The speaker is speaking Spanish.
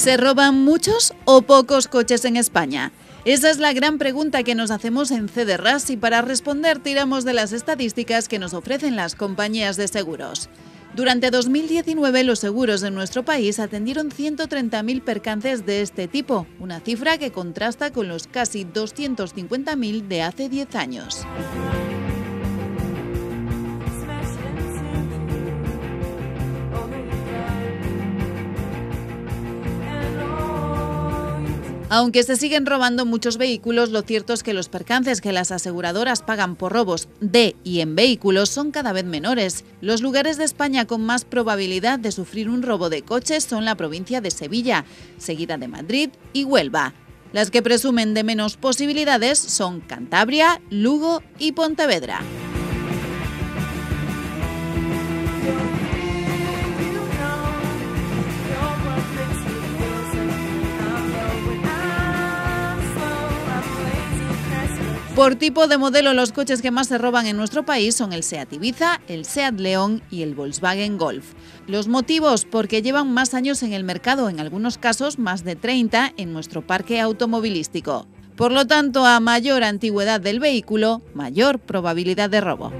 ¿Se roban muchos o pocos coches en España? Esa es la gran pregunta que nos hacemos en CDRAS y para responder tiramos de las estadísticas que nos ofrecen las compañías de seguros. Durante 2019 los seguros de nuestro país atendieron 130.000 percances de este tipo, una cifra que contrasta con los casi 250.000 de hace 10 años. Aunque se siguen robando muchos vehículos, lo cierto es que los percances que las aseguradoras pagan por robos de y en vehículos son cada vez menores. Los lugares de España con más probabilidad de sufrir un robo de coches son la provincia de Sevilla, seguida de Madrid y Huelva. Las que presumen de menos posibilidades son Cantabria, Lugo y Pontevedra. Por tipo de modelo, los coches que más se roban en nuestro país son el Seat Ibiza, el Seat León y el Volkswagen Golf. Los motivos, porque llevan más años en el mercado, en algunos casos más de 30 en nuestro parque automovilístico. Por lo tanto, a mayor antigüedad del vehículo, mayor probabilidad de robo.